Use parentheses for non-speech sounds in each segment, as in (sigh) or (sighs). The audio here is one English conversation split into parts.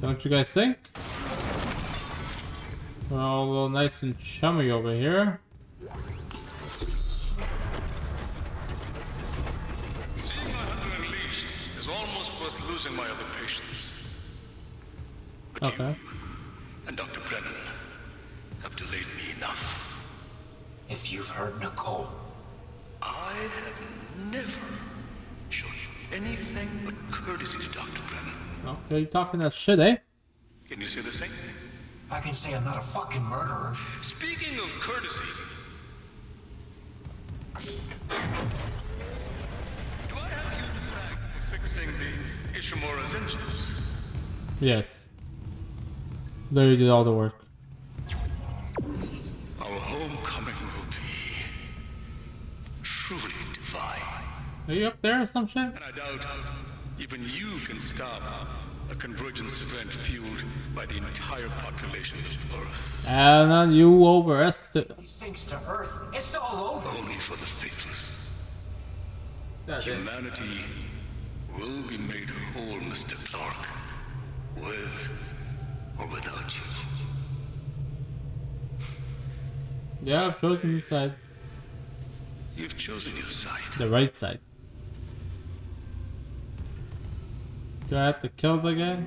Don't you guys think? We're all a little nice and chummy over here. Seeing my hunter unleashed is almost worth losing my other patients. But Okay. you and Dr. Brennan have delayed me enough. If you've heard Nicole, I have never shown you anything but courtesy to Dr. Brennan. Okay, you talking that shit, eh? Can you say the same? I can say I'm not a fucking murderer. Speaking of courtesy, do I have you to thank for fixing the Ishimura's engines? Yes. Larry did all the work. Our homecoming will be truly divine. Are you up there or some shit? And even you can stop a convergence event fueled by the entire population of Earth. And then you overestimate. These things to Earth, it's all over. Only for the faithless. Humanity will be made whole, Mr. Clarke. With or without you. Yeah, I've chosen the side. You've chosen your side. The right side. Do I have to kill the guy?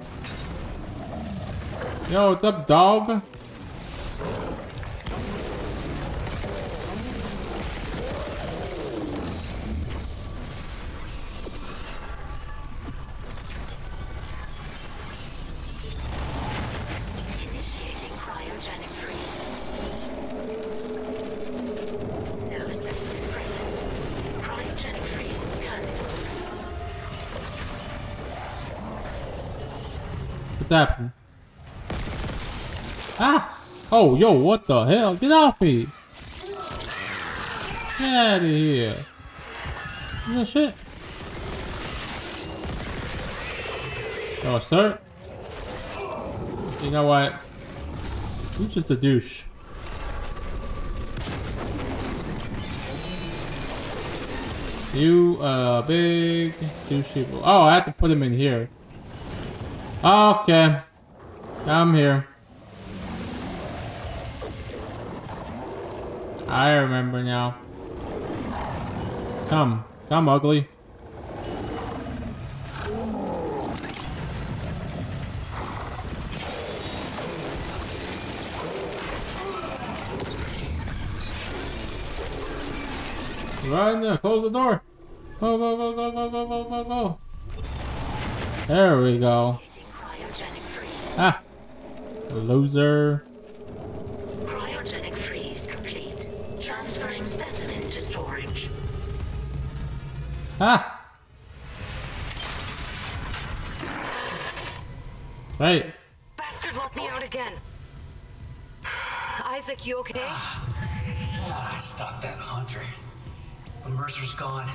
Yo, what's up, dog? Happening? Ah! Oh, yo, what the hell? Get off me! Get out of here! No shit. Oh, sir. You know what? You're just a douche. You, uh, big douchey. bo- Oh, I have to put him in here. Okay. I'm here. I remember now. Come. Come, ugly. Run! Close the door! Go, go, go, go, go, go, go, go, go! There we go. Initiating cryogenic freeze. Ah! Loser. Cryogenic freeze complete. Transferring specimen to storage. Ah! Right. Bastard locked me out again. (sighs) Isaac, you okay? Ah, stop that hunter. When Mercer's gone,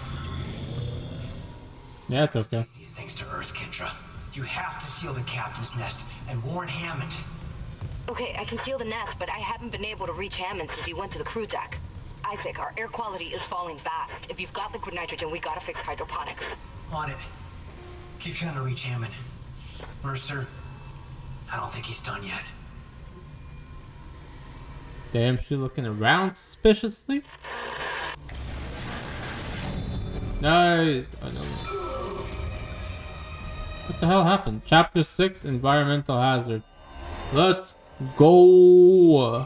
Yeah, it's okay. these things to Earth, Kendra. You have to seal the captain's nest and warn Hammond. Okay, I can seal the nest, but I haven't been able to reach Hammond since he went to the crew deck. Isaac, our air quality is falling fast. If you've got liquid nitrogen, we gotta fix hydroponics. On it. Keep trying to reach Hammond. Mercer, I don't think he's done yet. Damn, she looking around suspiciously. Nice. I know. What the hell happened? Chapter 6 Environmental Hazard. Let's go.